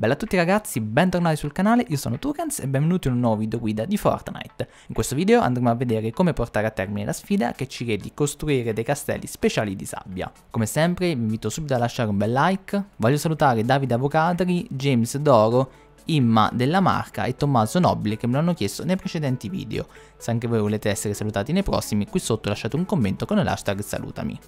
Bella a tutti ragazzi, bentornati sul canale, io sono Tukens e benvenuti in un nuovo video guida di Fortnite. In questo video andremo a vedere come portare a termine la sfida che ci chiede di costruire dei castelli speciali di sabbia. Come sempre vi invito subito a lasciare un bel like, voglio salutare Davide Avocadri, James Doro, Imma della Marca e Tommaso Nobile che me l'hanno chiesto nei precedenti video. Se anche voi volete essere salutati nei prossimi, qui sotto lasciate un commento con l'hashtag salutami.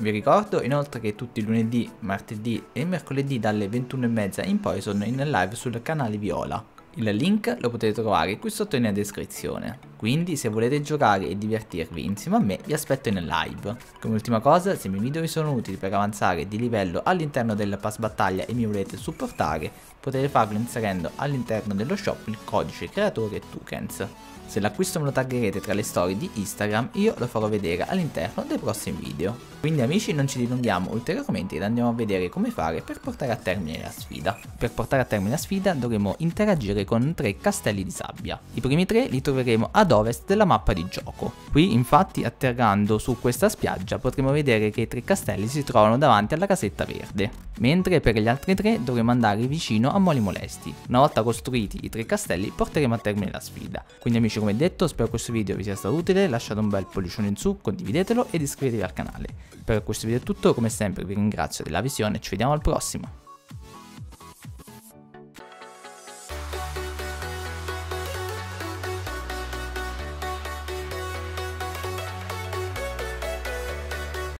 Vi ricordo inoltre che tutti i lunedì, martedì e mercoledì dalle 21.30 in poi sono in live sul canale Viola. Il link lo potete trovare qui sotto nella descrizione, quindi se volete giocare e divertirvi insieme a me vi aspetto in live. Come ultima cosa, se i miei video vi sono utili per avanzare di livello all'interno del pass battaglia e mi volete supportare, potete farlo inserendo all'interno dello shop il codice creatore Tukens. Se l'acquisto me lo taggerete tra le storie di Instagram, io lo farò vedere all'interno dei prossimi video. Quindi amici non ci dilunghiamo ulteriormente ed andiamo a vedere come fare per portare a termine la sfida. Per portare a termine la sfida dovremo interagire con tre castelli di sabbia. I primi tre li troveremo ad ovest della mappa di gioco. Qui infatti atterrando su questa spiaggia potremo vedere che i tre castelli si trovano davanti alla casetta verde. Mentre per gli altri tre dovremo andare vicino a Moli Molesti. Una volta costruiti i tre castelli porteremo a termine la sfida. Quindi amici come detto spero questo video vi sia stato utile, lasciate un bel pollicione in su, condividetelo ed iscrivetevi al canale. Per questo video è tutto, come sempre vi ringrazio della visione e ci vediamo al prossimo.